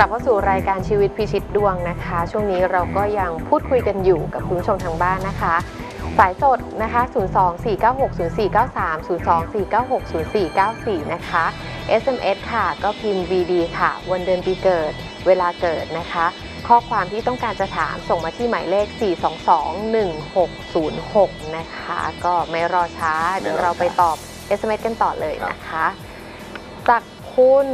ลับเข้าสู่รายการชีวิตพิชิตดวงนะคะ ช่วงนี้เราก็ยังพูดคุยกันอยู่กับคุณผู้ชมทางบ้านนะคะ สายสดนะคะ 024960493 024960494 นะคะ SMS ค่ะ ก็พิมพ์ VD ค่ะ วันเดือนปีเกิด เวลาเกิดนะคะ ข้อความที่ต้องการจะถามส่งมาที่หมายเลข 4221606 นะคะ ก็ไม่รอช้า เดี๋ยวเราไปตอบ SMS กันต่อเลยนะคะ จากคุณ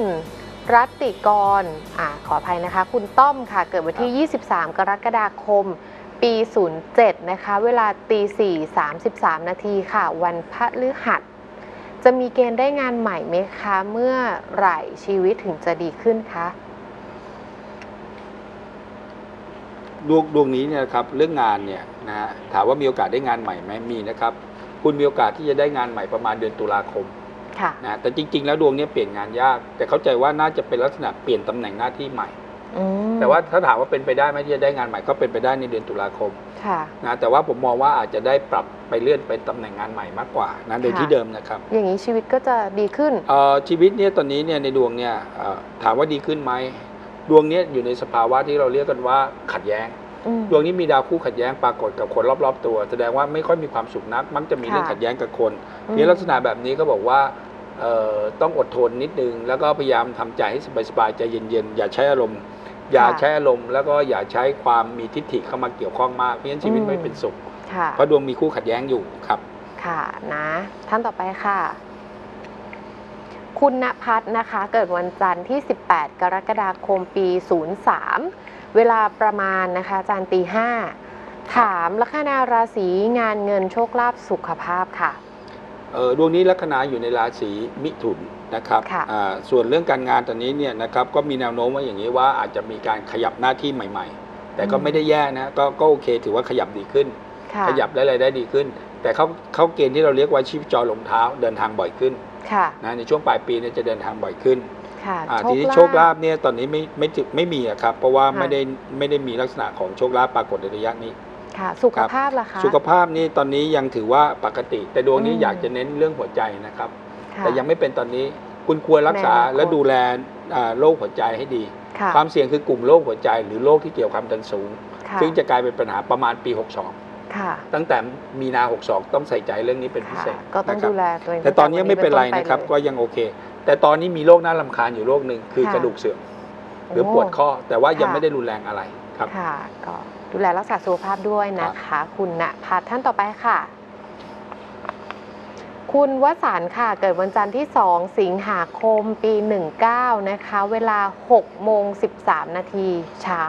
รัตติกรอ่าขออภัยนะคะ คุณต้อมค่ะ เกิดวันที่ 23 กรกฎาคม ปี 07 นะคะ เวลาตี4 33 นาทีค่ะ วันพฤหัส จะมีเกณฑ์ได้งานใหม่ไหมคะ เมื่อไหร่ชีวิตถึงจะดีขึ้นคะดวงดวงนี้เนี่ยนะครับเรื่องงานเนี่ยนะฮะถามว่ามีโอกาสได้งานใหม่ไหมมีนะครับ คุณมีโอกาสที่จะได้งานใหม่ประมาณเดือนตุลาคม ค่ะนะแต่จริง ๆ แล้วดวงเนี้เปลี่ยนงานยาก แต่เข้าใจว่าน่าจะเป็นลักษณะเปลี่ยนตำแหน่งหน้าที่ใหม่ อืมแต่ว่าถ้าถามว่าเป็นไปได้ไหมที่จะได้งานใหม่ก็เป็นไปได้ในเดือนตุลาคมค่ะ นะแต่ว่าผมมองว่าอาจจะได้ปรับไปเลื่อนไปตำแหน่งงานใหม่มากกว่านะโดยค่ะ ที่เดิมนะครับอย่างนี้ชีวิตก็จะดีขึ้น เอ่อชีวิตเนี่ยตอนนี้เนี่ยในดวงเนี่ยเอ่อถามว่าดีขึ้นไหมดวงเนี้ยอยู่ในสภาวะที่เราเรียกกันว่าขัดแย้งอืม ดวงนี้มีดาวคู่ขัดแย้งปรากฏกับคนรอบๆ ตัว แสดงว่าไม่ค่อยมีความสุขนัก มักจะมีค่ะเรื่องขัดแย้งกับคนอืมนี่ลักษณะแบบนี้ก็บอกว่าเอ่อต้องอดทนนิดนึง แล้วก็พยายามทำใจให้สบายๆใจเย็นๆ อย่าใช้อารมณ์ อย่าใช้อารมณ์แล้วก็อย่าใช้ความมีทิฏฐิเข้ามาเกี่ยวข้องมากเพราะฉะนั้นชีวิตไม่เป็นสุขค่ะเพราะดวงมีคู่ขัดแย้งอยู่ครับ ค่ะนะ ท่านต่อไปค่ะ คุณณพัฒน์นะคะ เกิดวันจันทร์ที่ 18 กรกฎาคมปี 03 เวลาประมาณนะคะอาจารย์ตีห้าถามลัคนาราศีงานเงินโชคลาภสุขภาพค่ะเอ่อดวงนี้ลัคนาอยู่ในราศีมิถุนนะครับค่ะอ่าส่วนเรื่องการงานตอนนี้เนี่ยนะครับก็มีแนวโน้มว่าอย่างนี้ว่าอาจจะมีการขยับหน้าที่ใหม่ ๆ แต่ก็อืมไม่ได้แย่นะก็ก็โอเคถือว่าขยับดีขึ้นค่ะขยับได้รายได้ดีขึ้น แต่เขาเขาเกณฑ์ที่เราเรียกว่าชีพจรลงเท้าเดินทางบ่อยขึ้นค่ะนะในช่วงปลายปีเนี่ยจะเดินทางบ่อยขึ้น ค่ะอ่าทีนี้โชคลาภเนี่ยตอนนี้ไม่ไม่ถึงไม่มีอะครับ เพราะว่าไม่ได้ไม่ได้มีลักษณะของโชคลาภปรากฏในระยะนี้ ค่ะ สุขภาพล่ะคะสุขภาพนี่ตอนนี้ยังถือว่าปกติ แต่ดวงนี้อืมอยากจะเน้นเรื่องหัวใจนะครับ ค่ะ แต่ยังไม่เป็นตอนนี้คุณควรรักษาในอนาคตและดูแลอ่าโรคหัวใจให้ดี ค่ะความเสี่ยงคือกลุ่มโรคหัวใจ หรือโรคที่เกี่ยวกับความดันสูง ค่ะซึ่งจะกลายเป็นปัญหาประมาณปีค่ะ62ตั้งแต่มีนา 62 ต้องใส่ใจเรื่องนี้เป็นพิค่ะเศษก็ต้องนะครับดูแลตัวเองแต่ตอนนี้ไม่เป็นไรนะครับตั้งก็แต่วัยังโอเค แต่ตอนนี้มีโรคน่าลำคาญอยู่โรคหนึ่งคือค่ะกระดูกเสื่อมโอ้หรือปวดข้อ แต่ว่ายังค่ะไม่ได้รุนแรงอะไรครับค่ะก็ดูแลรักษาสุขภาพด้วยนะคะ คุณณพัฒน์ท่านต่อไปค่ะ คุณวสันต์ค่ะ เกิดวันจันทร์ที่ 2 สิงหาคมปี 19 นะคะ เวลา6โมง13 นาทีเช้า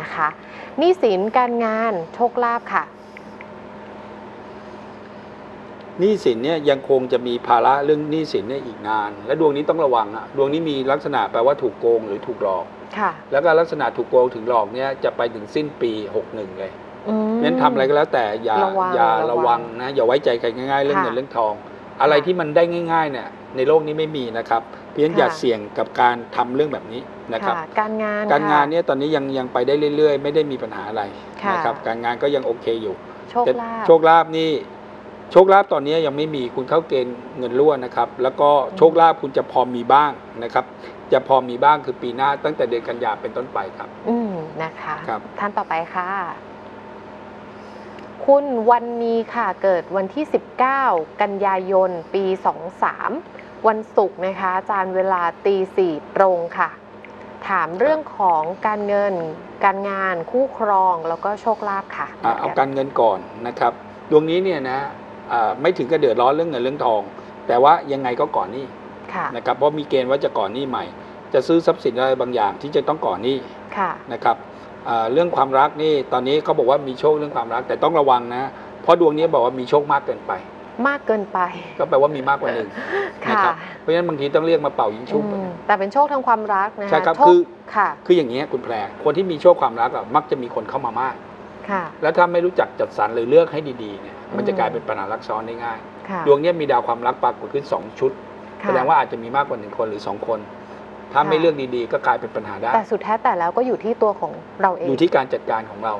นะคะหนี้สินการงานโชคลาภค่ะ หนี้สินเนี่ยยังคงจะมีภาระเรื่องหนี้สินเนี่ยอีกนาน และดวงนี้ต้องระวังอะดวงนี้มีลักษณะแปลว่าถูกโกงหรือถูกหลอก ค่ะ แล้วก็ลักษณะถูกโกงถึงหลอกเนี่ยจะไปถึงสิ้นปี 61 เลยอืม งั้นทำอะไรก็แล้วแต่อย่าระวังอย่าระระวัวังงนะอย่าไว้ใจใครง่ายๆ เรื่องค่ะเงินเรื่องทอง อะไรที่มันได้ง่ายๆเนี่ยในโลกนี้ไม่มีนะครับ เพียงค่ะ อย่าเสี่ยงกับการทำเรื่องแบบนี้นะครับ ค่ะการงานการงานค่ะ เนี่ยตอนนี้ยังยังไปได้เรื่อยๆ ไม่ได้มีปัญหาอะไรค่ะ นะครับการงานก็ยังโอเคอยู่ โชคแต่ลาภ โชคลาภนี่ โชคลาภตอนนี้ยังไม่มีคุณเข้าเกณฑ์เงินรั่วนะครับ แล้วก็โชคลาภคุณจะพอมีบ้างนะครับ จะพอมีบ้างคือปีหน้าตั้งแต่เดือนกันยาเป็นต้นไปครับ อืมนะคะครับ ท่านต่อไปค่ะ คุณวันนี้ค่ะเกิดวันที่ 19 กันยายน ปี 23 วันศุกร์นะคะอาจารย์เวลาตีสี่ตรงค่ะ ถามเรื่องของการเงิน การงานคู่ครองแล้วก็โชคลาภค่ะ อะเอาการเงินก่อนนะครับ ดวงนี้เนี่ยนะอ่า ไม่ถึงกับเดือดร้อนเรื่องเงินเรื่องทอง แต่ว่ายังไงก็ก่อนหนี้ค่ะนะครับเพราะมีเกณฑ์ว่าจะก่อนหนี้ใหม่ จะซื้อทรัพย์สินอะไรบางอย่างที่จะต้องก่อนหนี้ค่ะนะครับอ่าเรื่องความรักนี่ตอนนี้เขาบอกว่ามีโชคเรื่องความรักแต่ต้องระวังนะเพราะดวงนี้บอกว่ามีโชคมากเกินไป มากเกินไป ก็แปลว่ามีมากกว่าหนึ่งนะค่ะครับเพราะฉะนั้นบางทีต้องเรียกมาเป่ายิงชุบอืมแต่เป็นโชคทางความรักนะคะใช่ครับโชคคือค่ะคืออย่างนี้ยคุณแพรคนที่มีโชคความรักอะมักจะมีคนเข้ามามากค่ะ แล้วถ้าไม่รู้จักจัดสรรหรือเลือกให้ดีๆเนี่ยมันจะอืมกลายเป็นปัญหารักซ้อนได้ง่ายค่ะดวงเนี้ยมีดาวความรักปรากฏขึ้นสองชุดค่ะแสดงว่าอาจจะมีมากกว่าหนึ่งคนหรือสองคน ถ้าค่ะไม่เลือกดีๆ ก็กลายเป็นปัญหาได้ แต่สุดแท้แต่แล้วก็อยู่ที่ตัวของเราเอง อยู่ที่การจัดการของเรา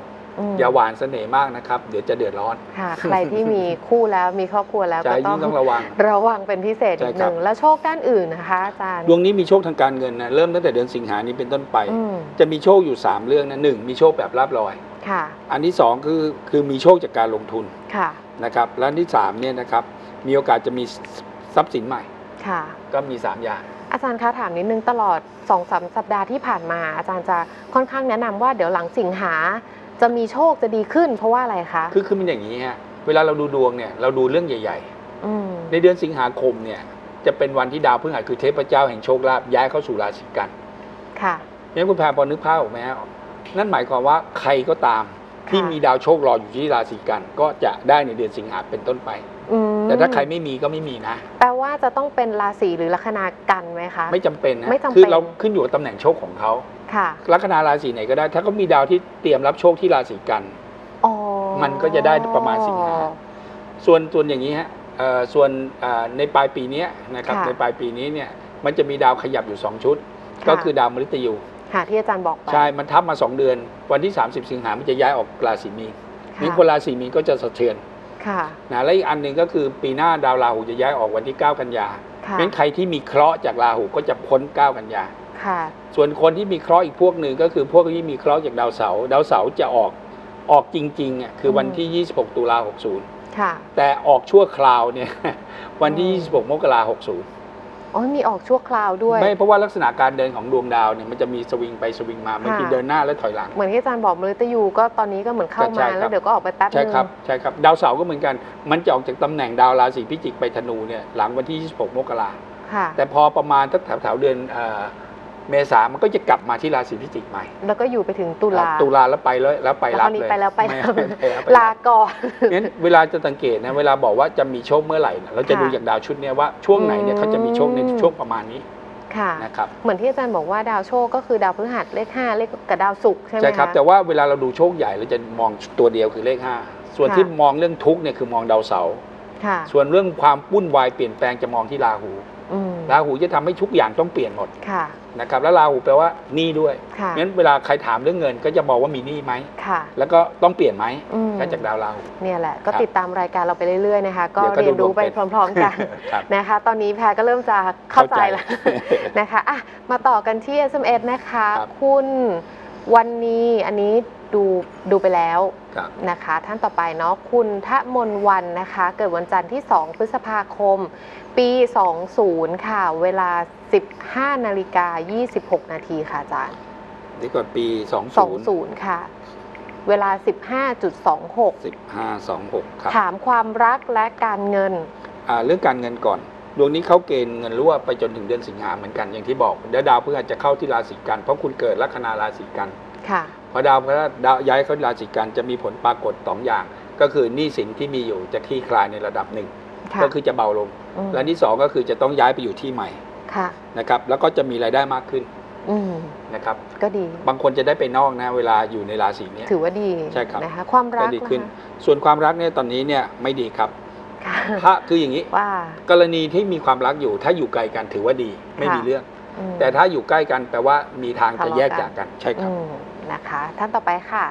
มอย่าหวานเสน่ห์มากนะครับ เดี๋ยวจะเดือดร้อนค่ะใครที่มีคู่แล้วมีครอบครัวแล้วใจก็ต้อยิ่งงต้องระวัง ระวังเป็นพิเศษใช่อีกคหรับนึ่ง แล้วโชคด้านอื่นนะคะอาจารย์ ดวงนี้มีโชคทางการเงินนะ เริ่มตั้งแต่เดือนสิงหานี้เป็นต้นไปอืมจะมีโชคอยู่ 3 เรื่องนะหนึ่งมีโชคแบบลาบลอย ค่ะ อันที่สองคือคือมีโชคจากการลงทุนค่ะนะครับและอันที่สามเนี่ยนะครับมีโอกาสจะมีทรัพย์สินใหม่ ค่ะ ก็มี 3 อย่าง อาจารย์คะถามนิดนึงตลอด2อสสัปดาห์ที่ผ่านมา อาจารย์จะค่อนข้างแนะนำว่าเดี๋ยวหลังสิงหาจะมีโชคจะดีขึ้น เพราะว่าอะไรคะคือคือมันอย่างนี้ฮะเวลาเราดูดวงเนี่ยเราดูเรื่องใหญ่ อืมๆ ในเดือนสิงหาคมเนี่ยจะเป็นวันที่ดาวพฤหัสคือเทพเจ้าแห่งโชคลาภย้ายเข้าสู่ราศีกันค่ะ งั้นคุณแพรพอนึกภาพออกไหมฮะ นั่นหมายความว่าใครก็ตามที่ค่ะมีดาวโชครออยู่ที่ราศีกัน ก็จะได้ในเดือนสิงหาเป็นต้นไป อืมแต่ถ้าใครไม่มีก็ไม่มีนะ แปลว่าจะต้องเป็นราศีหรือลัคนากันไหมคะ ไม่จำเป็นนะไม่จำเป็น คือเราขึ้นอยู่กับตำแหน่งโชคของเขาค่ะ ลัคนาราศีไหนก็ได้ ถ้าเขามีดาวที่เตรียมรับโชคที่ราศีกัน อ๋อมันก็จะได้ประมาณสิงหา ส่วนส่วนอย่างนี้ฮะเอ่อส่วนเอ่อในปลายปีเนี้ยนะครับค่ะในปลายปีนี้เนี่ยมันจะมีดาวขยับอยู่ 2 ชุดค่ะก็คือดาวมฤตยู ค่ะที่อาจารย์บอกไป ใช่ มันทับมา 2 เดือน วันที่ 30 สิงหามันจะย้ายออกราศีมีนค่ะ นี่คนราศีมีนก็จะสะเทือนค่ะนะและอีกอันหนึ่งก็คือปีหน้าดาวราหูจะย้ายออกวันที่ 9 กันยาค่ะงั้นใครที่มีเคราะห์จากราหูก็จะพ้น 9 กันยา ค่ะส่วนคนที่มีเคราะห์อีกพวกหนึ่งก็คือพวกที่มีเคราะห์จากดาวเสาร์ดาวเสาร์จะออกออกจริงๆอะคือวันที่ 26 ตุลา60 ค่ะ แต่ออกชั่วคราวเนี่ย วันที่อืม26 มกราคม อ๋อมีออกชั่วคราวด้วย60ไม่เพราะว่าลักษณะการเดินของดวงดาวเนี่ยมันจะมีสวิงไปสวิงมาบางทีค่ะเดินหน้าและถอยหลัง เหมือนที่อาจารย์บอกมฤตยูก็ตอนนี้ก็เหมือนเข้าใช่มาครับแล้วเดี๋ยวก็ออกไปแป๊บนึงใช่ครับใช่ครับดาวเสาร์ก็เหมือนกัน มันจะออกจากตำแหน่งดาวราศีพิจิกไปธนูเนี่ยหลังวันที่ 26 มกราค่ะแต่พอประมาณสักแถวๆเดือน เอ่อเมษามันก็จะกลับมาที่ราศีพิจิกใหม่ แล้วก็อยู่ไปถึงตุลาตุลาแล้วไปแล้วแล้วไปแล้วรัคบราวนี้เลยไปแล้วไปม่แล้วม่ไปแล้วไปลารับก่อนงั้นเวลาจะสังเกตนะเวลาบอกว่าจะมีโชคเมื่อไหร่เนี่ยเราจะค่ะดูจากดาวชุดเนี้ยว่าช่วงไหนเนี่ยอืมเขาจะมีโชคในช่วงประมาณนี้ค่ะนะครับเหมือนที่อาจารย์บอกว่าดาวโชคก็คือดาวพฤหัสเลขห้าเลขกับดาวศุกร์ใช่ไหมใช่ครับะแต่ว่าเวลาเราดูโชคใหญ่เราจะมองตัวเดียวคือเลข 5 ส่วนค่ะที่มองเรื่องทุกข์เนี่ยคือมองดาวเสาร์ค่ะส่วนเรื่องความวุ่นวายเปลี่ยนแปลงจะมองที่ราหูอืมราหูจะทำให้ทุกอย่างต้องเปลี่ยนหมดค่ะ นะครับแล้วราหูแปลว่าหนี้ด้วยค่ะงั้นเวลาใครถามเรื่องเงิน ก็จะบอกว่ามีหนี้ไหมค่ะ แล้วก็ต้องเปลี่ยนไหมอืม ก็จากดาวราหู เนี่ยแหละก็ครับติดตามรายการเราไปเรื่อยๆนะคะ ก็เดี๋ยวก็เรียนรู้ไปดูดวงเป็น พร้อมๆกันครับ นะคะ ตอนนี้แพรก็เริ่มจะเข้าใจเข้าใจแล้ว นะคะอะมาต่อกันที่ SMS นะคะ ครับ คุณวันนี้อันนี้ดูดูไปแล้วครับ นะคะ ท่านต่อไปเนาะคุณทะมนวันนะคะ เกิดวันจันทร์ที่ 2 พฤษภาคม ปี 20 ค่ะ เวลา 15นาฬิกา26 นาทีค่ะอาจารย์นี่ก่อนปี 20 20 ค่ะ เวลา 15.26 1526 ครับถามความรักและการเงิน อ่าเรื่องการเงินก่อน ดวงนี้เข้าเกณฑ์เงินรั่วไปจนถึงเดือนสิงหาเหมือนกันอย่างที่บอกเดี๋ยวดาวพฤหัสจะเข้าที่ราศีกัน เพราะคุณเกิดลัคนาราศีกันค่ะ พอดาวพฤหัสดาวย้ายเข้าราศีกันจะมีผลปรากฏสองอย่าง ก็คือหนี้สินที่มีอยู่จะคลี่คลายในระดับหนึ่ง ค่ะ ก็คือจะเบาลงม และที่สองก็คือจะต้องย้ายไปอยู่ที่ใหม่ค่ะนะครับแล้วก็จะมีรายได้มากขึ้นอืมนะครับก็ดีบางคนจะได้ไปนอกนะเวลาอยู่ในราศีเนี้ยถือว่าดีใช่ครับนะคะความรัก็กดีขึ้นะคะส่วนความรักเนี่ยตอนนี้เนี่ยไม่ดีครับค่ะพระคืออย่างนี้ว่ากรณีที่มีความรักอยู่ ถ้าอยู่ไกลกันถือว่าดีไม่มีค่ะเรื่องอืมแต่ถ้าอยู่ใกล้กันแปลว่ามีทางทะจะเลาะแยกกันจากกันใช่ครับอืมนะคะ ท่านต่อไปค่ะ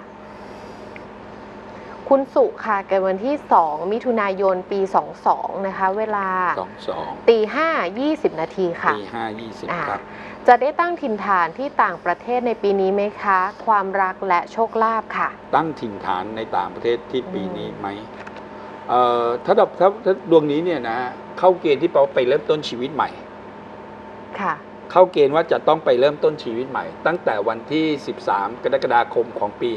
คุณสุค่ะเกิดวันที่ 2 มิถุนายนปี 22 นะคะ เวลาสองสองตีห้ายี่สิบนาทีค่ะปีห้ายี่สิบอ่าครับ จะได้ตั้งถิ่นฐานที่ต่างประเทศในปีนี้ไหมคะ ความรักและโชคลาภค่ะ ตั้งถิ่นฐานในต่างประเทศที่ปีอืมนี้ไหมเอ่อถ้าดอกถ้าถ้าดวงนี้เนี่ยนะ เข้าเกณฑ์ที่แปลว่าไปเริ่มต้นชีวิตใหม่ ค่ะ เข้าเกณฑ์ว่าจะต้องไปเริ่มต้นชีวิตใหม่ ตั้งแต่วันที่ 13 กรกฎาคมของปี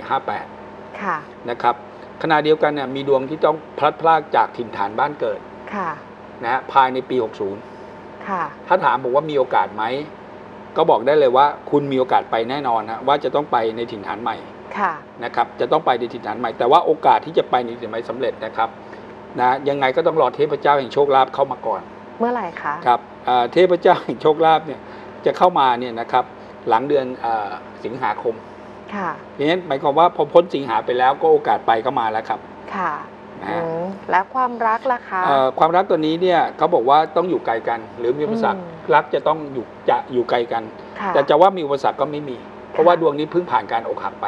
58 ค่ะ นะครับ ขณะเดียวกันเนี่ยมีดวงที่ต้องพลัดพรากจากถิ่นฐานบ้านเกิดค่ะนะฮะภายในปีค่ะ60ถ้าถามบอกว่ามีโอกาสไหม ก็บอกได้เลยว่า คุณมีโอกาสไปแน่นอนนะว่าจะต้องไปในถิ่นฐานใหม่ค่ะนะครับ จะต้องไปในถิ่นฐานใหม่ แต่ว่าโอกาสที่จะไปในถิ่นฐานใหม่สำเร็จนะครับนะยังไงก็ต้องรอเทพเจ้าแห่งโชคลาภเข้ามาก่อน เมื่อไหร่คะครับอ่าเทพเจ้าแห่งโชคลาภเนี่ยจะเข้ามาเนี่ยนะครับหลังเดือนอาสิงหาคม ค่ะเพราะฉะนั้นหมายความว่าพอพ้นสิงหาไปแล้วก็โอกาสไปก็มาแล้วครับ ค่ะนะอืฮะมและความรักล่ะคะเอ่อความรักตัวนี้เนี่ยเขาบอกว่าต้องอยู่ไกลกัน หรือมีอุปสรรคอืมรักจะต้องอยู่จะอยู่ไกลกันค่ะแต่จะว่ามีอุปสรรคก็ไม่มี เพราะว่าดวงนี้เพิ่งผ่านการอกหักไป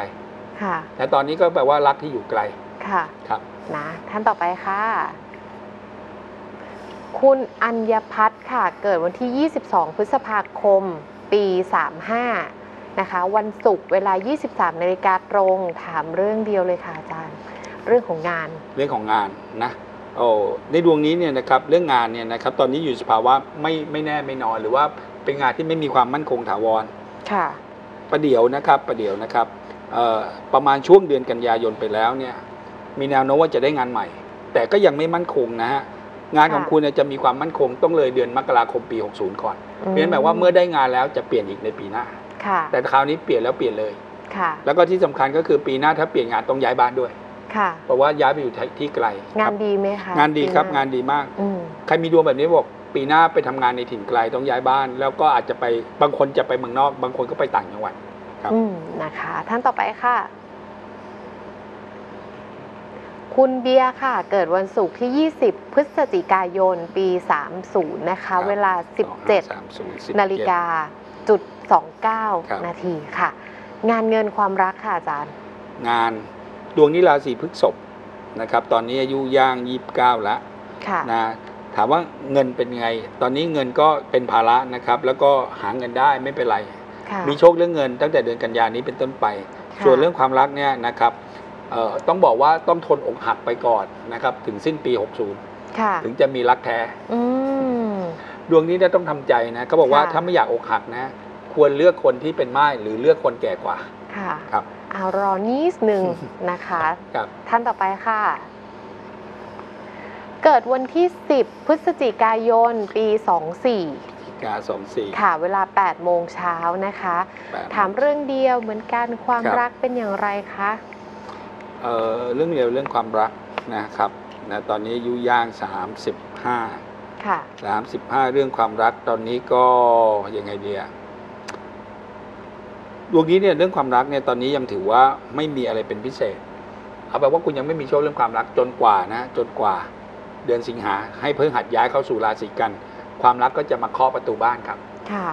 ค่ะแต่ตอนนี้ก็แปลว่ารักที่อยู่ไกลค่ะครับนะท่านต่อไปค่ะ คุณอัญพัฒน์ค่ะ เกิดวันที่ 22 พฤษภาคม ปี 35 นะคะ วันศุกร์เวลา 23นาฬิกาตรงถามเรื่องเดียวเลยค่ะอาจารย์ เรื่องของงาน เรื่องของงานนะโอ้ในดวงนี้เนี่ยนะครับเรื่องงานเนี่ยนะครับตอนนี้อยู่สภาวะไม่ไม่แน่ไม่นอน หรือว่าเป็นงานที่ไม่มีความมั่นคงถาวรค่ะประเดี๋ยวนะครับประเดี๋ยวนะครับเอ่อประมาณช่วงเดือนกันยายนไปแล้วเนี่ยมีแนวโน้มว่าจะได้งานใหม่ แต่ก็ยังไม่มั่นคงนะฮะงานของค่ะคุณเนี่ยจะมีความมั่นคงต้องเลยเดือนมกราคมปี 60 ก่อนเพราะฉะนั้นหมายว่าเมื่อได้งานแล้วจะเปลี่ยนอีกในปีหน้า ค่ะ แต่คราวนี้เปลี่ยนแล้วเปลี่ยนเลย ค่ะ แล้วก็ที่สำคัญก็คือปีหน้าถ้าเปลี่ยนงานต้องย้ายบ้านด้วย ค่ะ เพราะว่าย้ายไปอยู่ที่ไกลงาคนรับดีไหมคะงานดีครับปีหงานดีมาก อืมใครมีดวงแบบนี้บอกปีหน้าไปทำงานในถิ่นไกลต้องย้ายบ้าน แล้วก็อาจจะไปบางคนจะไปเมืองนอก บางคนก็ไปต่างจังหวัด ครับ อืมนะคะ ท่านต่อไปค่ะ คุณเบียร์ค่ะ เกิดวันศุกร์ที่ 20 พฤศจิกายน ปี 30 นะคะ เวลา 17นาฬิกาจุด ครับ29 นาทีค่ะ งานเงินความรักค่ะอาจารย์ งานดวงนี้ราศีพฤษภนะครับ ตอนนี้อายุย่าง29แล้วค่ะ นะถามว่าเงินเป็นไง ตอนนี้เงินก็เป็นภาระนะครับ แล้วก็หาเงินได้ไม่เป็นไร ค่ะมีโชคเรื่องเงินตั้งแต่เดือนกันยานี้เป็นต้นไปค่ะส่วนเรื่องความรักเนี่ยนะครับเอ่อต้องบอกว่าต้องทนอกหักไปก่อนนะครับ ถึงสิ้นปี60ค่ะถึงจะมีรักแท้ อืม ดวงนี้เนี่ยต้องทำใจนะเขาบอกว่าค่ะถ้าไม่อยากอกหักนะ ควรเลือกคนที่เป็นไม้หรือเลือกคนแก่กว่า ค่ะ ครับเอารอนิดหนึ่งนะคะครับท่านต่อไปค่ะ เกิดวันที่ 10 พฤศจิกายน ปี 24กาสองสี่ค่ะ เวลา8โมงเช้านะคะแปดถามเรื่องเดียวเหมือนกันความครับรักเป็นอย่างไรคะเอ่อเรื่องเร็วเรื่องความรักนะครับนะตอนนี้อายุย่าง 35 ค่ะ35เรื่องความรักตอนนี้ก็ยังไงเดียดวงนี้เนี่ยเรื่องความรักเนี่ยตอนนี้ยังถือว่าไม่มีอะไรเป็นพิเศษ เอาแปลว่าคุณยังไม่มีโชคเรื่องความรักจนกว่านะจนกว่า เดือนสิงหาให้เพิ่งหัดย้ายเข้าสู่ราศีกัน ความรักก็จะมาเคาะประตูบ้านครับ ค่ะ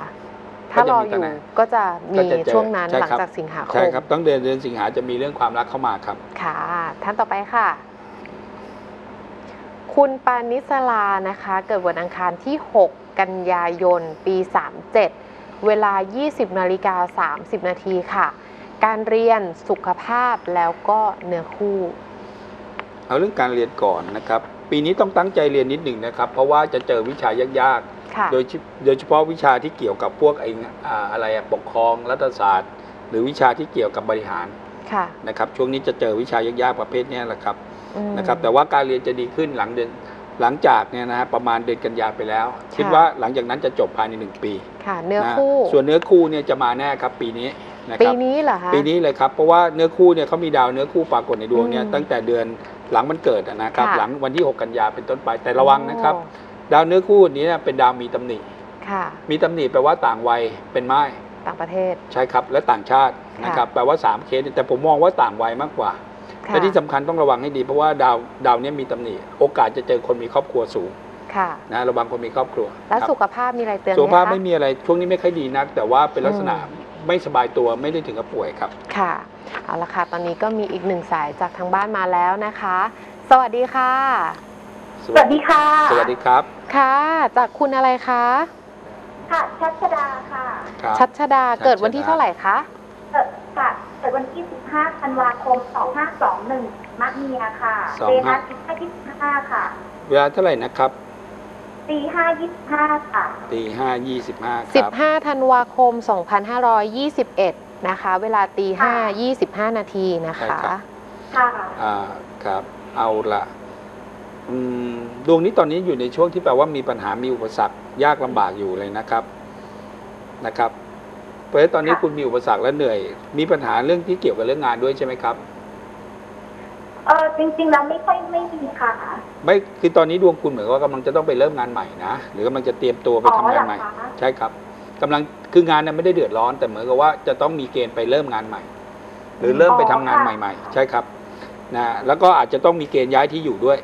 ถ้ารออยู่ก็จะมีก็จะเจอช่วงนั้นใช่หลังครับ จากสิงหาคใช่มครับต้องเดือนเดือนสิงหาจะมีเรื่องความรักเข้ามาครับ ค่ะ ท่านต่อไปค่ะ คุณปานิสลานะคะ เกิดวันอังคารที่ 6 กันยายน ปี 37 เวลา 20นาฬิกา30 นาทีค่ะ การเรียนสุขภาพแล้วก็เนื้อคู่ เอาเรื่องการเรียนก่อนนะครับ ปีนี้ต้องตั้งใจเรียนนิดหนึ่งนะครับ เพราะว่าจะเจอวิชายากค่ะๆโดยเฉโดยเฉพาะวิชาที่เกี่ยวกับพวกไอ้อ่าอะไรอะปกครองรัฐศาสตร์ หรือวิชาที่เกี่ยวกับบริหาร ค่ะ นะครับช่วงนี้จะเจอวิชายากๆประเภทเนี้ยแหละครับอืม นะครับ แต่ว่าการเรียนจะดีขึ้นหลังเดือนหลังจากเนี่ยนะฮะประมาณเดือนกันยาไปแล้ว คิดว่าหลังจากนั้นจะจบภายในหนึ่งปีค่ะ เนื้อนะคู่ ส่วนเนื้อคู่เนี่ยจะมาแน่ครับปีนี้นะคปีรับ นี้เหรอคะ ปีนี้เลยครับ เพราะว่าเนื้อคู่เนี่ยเขามีดาวเนื้อคู่ปรากฏในดวงเนี่ยอืมตั้งแต่เดือนหลังมันเกิดอะนะครับ ค่ะ หลังวันที่ 6 กันยาเป็นต้นไปแต่ระวังนะครับโอ้ดาวเนื้อคู่นี้เนี่ยเป็นดาวมีตำหนิ ค่ะ มีตำหนิแปลว่าต่างวัยเป็นไม้ ต่างประเทศ ใช่ครับ และต่างชาตินะครับแปลว่า 3 เคสแต่ผมมองว่าต่างวัยมากกว่าค่ะและที่สำคัญต้องระวังให้ดีเพราะว่าดาวดาวเนี้มีตำหนิโอกาสจะเจอคนมีครอบครัวสูงค่ะนะระวังคนมีครอบครัว แล้วครับสุขภาพมีอะไรเตือนไหมสุขภาพคะไม่มีอะไรช่วงนี้ไม่ค่อยดีนัก แต่ว่าเป็นลักษณะอืมไม่สบายตัวไม่ได้ถึงกับป่วยครับ ค่ะเอาละค่ะตอนนี้ก็มีอีกหนึ่งสายจากทางบ้านมาแล้วนะคะ สวัสดีค่ะ สวัสดีค่ะ สวัสดีครับค่ะ จากคุณอะไรคะ ค่ะชัชดาค่ะครับชัชดาชัชดาเกิดวันที่เท่าไหร่คะ เกิดค่ะเกิดวันที่ 15 ธันวาคม 2521มะเมียค่ะสองเวห้าลาตีห้ายี่สิบห้าค่ะเวลาเท่าไหร่นะครับตีห้ายี่สิบห้าค่ะ ตีห้ายี่สิบห้าครับ 15 ธันวาคม 2521 นะคะ เวลาตีค่ะ5 25 นาทีนะคะค่ะ อ่าครับ เอาละอืม ดวงนี้ตอนนี้อยู่ในช่วงที่แปลว่ามีปัญหามีอุปสรรคยากลำบากอยู่เลยนะครับนะครับเพราะฉะนั้นตอนนี้ค่ะคุณมีอุปสรรคและเหนื่อย มีปัญหาเรื่องที่เกี่ยวกับเรื่องงานด้วยใช่ไหมครับเออจริงๆแล้วไม่ค่อยไม่มีค่ะไม่คือตอนนี้ดวงคุณเหมือนกับว่ากำลังจะต้องไปเริ่มงานใหม่นะหรือกำลังจะเตรียมตัวไปอ๋อทำงานเหรอใหม่คะใช่ครับกำลังคืองานนั้นไม่ได้เดือดร้อน แต่เหมือนกับว่าจะต้องมีเกณฑ์ไปเริ่มงานใหม่ หรือเริ่มไปทำงานใหม่ ๆ ใช่ครับนะแล้วก็อาจจะต้องมีเกณฑ์ย้ายที่อยู่ด้วย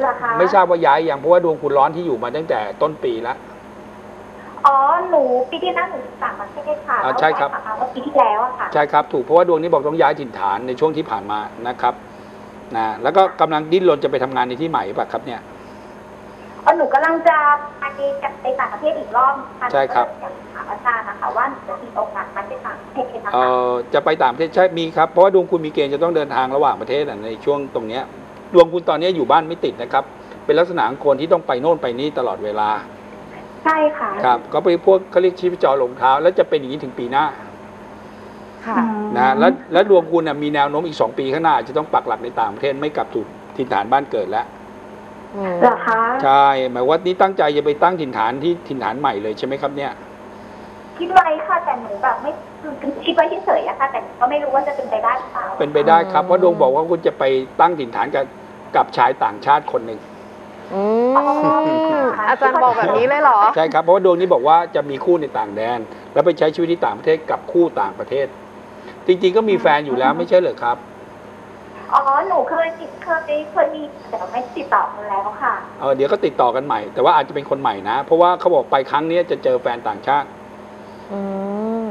เหรอคะไม่ทราบว่าย้ายยังเพราะว่าดวงคุณร้อนที่อยู่มาตั้งแต่ต้นปีแล้วออ๋อหนูปีที่แล้วหนูต่างประเทศค่ะอ่าใช่ครับ แล้วแฟนกลัมาเมื่อปีที่แล้วอะค่ะ ใช่ครับถูกเพราะว่าดวงนี้บอกต้องย้ายถิ่นฐานในช่วงที่ผ่านมานะครับนะแล้วก็กำลังดิ้นรนจะไปทำงานในที่ใหม่ป่ะครับเนี่ยเออหนูกำลังจะไปกับไปต่างประเทศอีกรอบะใช่ครับ อยากถามอาจารย์นะคะว่าหนูจะมีโอกาสไปต่างประเทศนะเอ่คะอจะไปต่างประเทศใช่มีครับเพราะว่าดวงคุณมีเกณฑ์จะต้องเดินทางระหว่างประเทศอะในช่วงตรงเนี้ย ดวงคุณตอนนี้อยู่บ้านไม่ติดนะครับ เป็นลักษณะของคนที่ต้องไปโน่นไปนี่ตลอดเวลา ใช่ค่ะครับ ก็ไปพวกเขาเรียกชีพจรลงเท้า แล้วจะเป็นอย่างนี้ถึงปีหน้าค่ะอืมนะแล้วแล้วดวงคุณน่ะมีแนวโน้มอีก2ปีข้างหน้าอาจจะต้องปักหลักในต่างประเทศไม่กลับถูกถิ่นฐานบ้านเกิดแล้วอืมเหรอคะใช่หมายว่านี่ตั้งใจจะไปตั้งถิ่นฐานที่ถิ่นฐานใหม่เลยใช่ไหมครับเนี่ย คิดไว้ค่ะแต่หนูแบบไม่คือคิดไว้เฉยๆอะค่ะ แต่หนูก็ไม่รู้ว่าจะเป็นไปได้หรือเปล่าเป็นไปได้ครับเพราะดวงบอกว่าคุณจะไปตั้งถิ่นฐานกับกับชายต่างชาติคนหนึ่งอืมอาจารย์บอกแบบนี้เลยเหรอ ใช่ครับเพราะว่าดวงนี้บอกว่าจะมีคู่ในต่างแดน แล้วไปใช้ชีวิตที่ต่างประเทศกับคู่ต่างประเทศ จริงๆก็มีแฟนอยู่แล้วไม่ใช่เหรอครับ อ๋อหนูเคยติดเคยเคยมีแต่ไม่ติดต่อกันแล้วค่ะเออเดี๋ยวก็ติดต่อกันใหม่ แต่ว่าอาจจะเป็นคนใหม่นะ เพราะว่าเขาบอกไปครั้งนี้จะเจอแฟนต่างชาติ อืม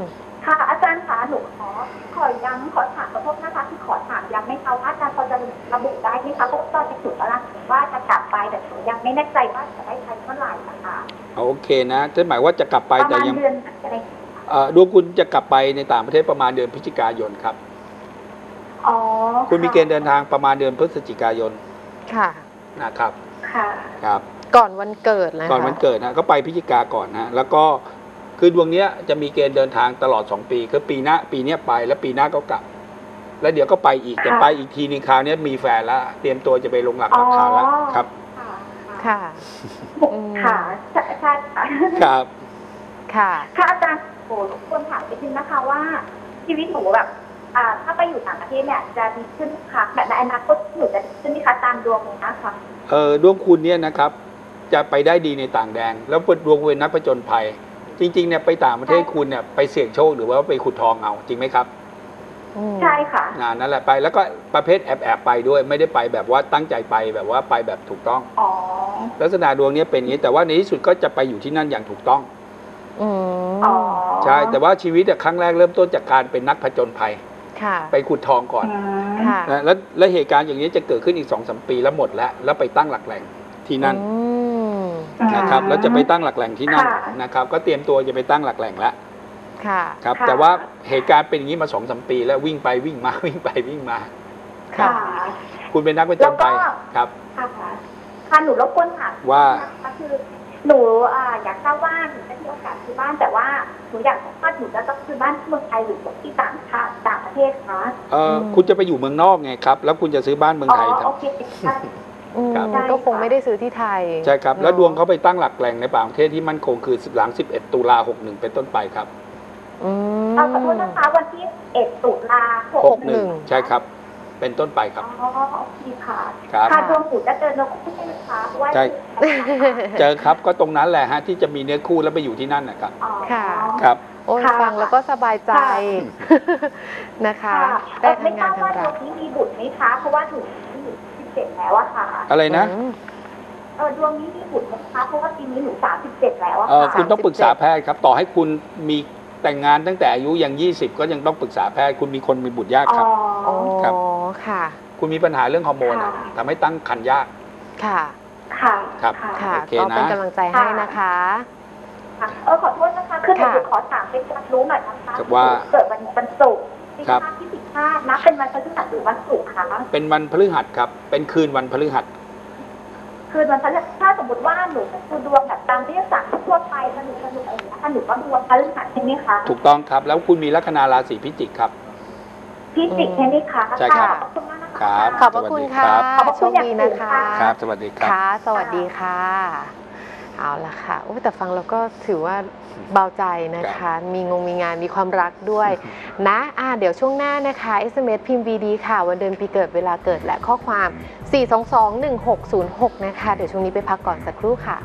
ค่ะ อาจารย์คะหนูขอขอย้ำขอถามขอโทษนะคะที่ขอถามย้ำไม่เอาว่าอาจารย์พอจะระบุได้ไหมคะเพราะว่าตอนจะถึงแล้วนะว่าจะกลับไปแต่หนูยังไม่แน่ใจว่าจะได้ใช้เมื่อไหร่นะคะโอเคนะจะหมายว่าจะกลับไปประแต่มาณยังเดือนอะไรเอ่อดวงคุณจะกลับไปในต่างประเทศประมาณเดือนพฤศจิกายนครับ อ๋อคุณมีเกณฑ์เดินทางประมาณเดือนพฤศจิกายนค่ะ นะครับค่ะ ครับ ก่อนวันเกิดนะคะ ก่อนวันเกิดนะก็ไปพฤศจิกาก่อนนะแล้วก็ คือดวงเนี้ยจะมีเกณฑ์เดินทางตลอด 2 ปี คือปีหน้าปีเนี้ยไปแล้วปีหน้าก็กลับ แล้วเดี๋ยวก็ไปอีกจะไปอีกทีนึงคราวเนี้ยมีแฟนแล้วเตรียมตัวจะไปลงหลักปักฐานแล้วครับ ค่ะ ค่ะอืมค่ะใช่ใช่ค่ะครับ ค่ะค่ะอาจารย์โอ้รบกวนถามนิดนึงนะคะว่า ชีวิตหนูแบบอ่าถ้าไปอยู่ต่างประเทศเนี่ยจะดีขึ้นไหมคะแบบในอนาคตหนูจะดีขึ้นไหมคะตามดวงเลยนะคะเออดวงคุณเนี่ยนะครับ จะไปได้ดีในต่างแดน แล้วดวงเป็นนักผจญภัย จริงๆเนี่ยไปต่างประเทศคุณเนี่ยไปเสี่ยงโชคหรือว่าไปขุดทองเอาจริงไหมครับอืมใช่ค่ะอ่านั่นแหละไปแล้วก็ประเภทแอบแอบๆไปด้วยไม่ได้ไปแบบว่าตั้งใจไปแบบว่าไปแบบถูกต้องอ๋อลักษณะดวงเนี้ยเป็นอย่างนี้ แต่ว่าในที่สุดก็จะไปอยู่ที่นั่นอย่างถูกต้องอืมอ๋อใช่แต่ว่าชีวิตอะครั้งแรกเริ่มต้นจากการเป็นนักผจญภัยค่ะไปขุดทองก่อนอืมค่ะนะแล้วแล้วเหตุการณ์อย่างนี้จะเกิดขึ้นอีกสองสมปีแล้วหมดแล้วแล้วไปตั้งหลักแหล่งที่นั่นอืม นะครับแล้วจะไปตั้งหลักแหล่งที่นั่นค่ะนะครับ ก็เตรียมตัวจะไปตั้งหลักแหล่งแล้วค่ะ ครับ ค่ะ แต่ว่าเหตุการณ์เป็นอย่างนี้มาสองสมปีแล้ววิ่งไปวิ่งมาวิ่งไปวิ่งมาค่ะค่ะคุณเป็นนักผจญภัยแล้วก็ ครับค่ะค่ะหนูรบกวนถามว่า ก็คือ หนูอ่าอยากทราบว่าหนูจะมีโอกาสซื้อบ้าน แต่ว่าหนูอยากทราบว่าหนูจะต้องซื้อบ้านที่เมืองไทยหรือที่ต่างชาติต่างประเทศคะเอออืมคุณจะไปอยู่เมืองนอกไงครับ แล้วคุณจะซื้อบ้านเมืองอ๋อไทยทำ โอเคค่ะอืม ครับก็คงไม่ได้ซื้อที่ไทยใช่ครับ แล้วนอะดวงเขาไปตั้งหลักแหล่งในต่างประเทศที่มั่นคงคือหลัง 11 ตุลา 61 เป็นต้นไปครับอืมเอาขอโทษนะคะวันที่เอ็ดตุลาหก61 ใช่ครับ เป็นต้นไปครับ อ๋อโอเคค่ะครับค่ะดวงหนูจะเจอนกคู่ใช่ไหมคะเพราะว่าใช่ เจอครับก็ตรงนั้นแหละฮะที่จะมีเนื้อคู่แล้วไปอยู่ที่นั่นนะครับ อ๋อค่ะ ครับ โอ้ยค่ะ ฟังแล้วก็สบายใจค่ะ นะคะค่ะได้เอ่อไม่ทั้งทงาราบนทั้ว่างดรัวกงนี้มีบุตรไหมคะ เพราะว่าหนูอายุสิบ เจ็ดแล้วอะค่ะ อะไรนะอืมเออดวงนี้มีบุตรไหมคะเพราะว่าปีนี้หนูสามสิบเจ็ดแล้วอะเออค่ะคุณต้องปรึกษาแพทย์ครับ ต่อให้คุณมีแต่งงานตั้งแต่อายุยัง 20 ก็ยังต้องปรึกษาแพทย์ คุณมีคนมีบุตรยากอ๋ครับออ๋อครับ ค่ะ คุณมีปัญหาเรื่องฮอร์โมนอะค่ะทำให้ตั้งครรภ์ยาก ค่ะ ค่ะ ครับค่ะค่ะ โอเคก็นะ เป็นกำลังใจให้นะคะ ค่ะเออขอโทษนะคะ คือหนูค่ะขอถามเป็นความรู้หน่อยนะคะครับว่าเกิดวันวันศุกร์ที่ครับ ห้าที่สิ บห้านับเป็นวันพฤหัสหรือวันศุกร์คะเป็นวันพฤหัสครับ เป็นคืนวันพฤหัส คือวันพฤหัสถ้าสมมติว่าหนูดูดวงแบบตามวิทยาศาสตร์ทั่วไปสนุกสนุกอะไรอย่างเงี้ยค่ะหนูก็ดูวันพฤหัสใช่ไหมคะถูกต้องครับ แล้วคุณมีลัคนาราศีพิจิกครับพี่จิกใช่ไหมคะใช่ครับขอบคุณมากนะคะครับขอบพระคุณค่ะขอบพระโชคุณคอย่างดีสูนะงคะค่ะครับ สวัสดีครับค่ะสวัสดีค่ะ เอาละค่ะโอ้แต่ฟังแล้วก็ถือว่าเบาใจนะคะ มีงงมีงานมีความรักด้วยนะอ่าเดี๋ยวช่วงหน้านะคะ SMS พิมพ์ VD ค่ะ วันเดือนปีเกิดเวลาเกิดและข้อความ 4221606 นะคะ เดี๋ยวช่วงนี้ไปพักก่อนสักครู่ค่ะ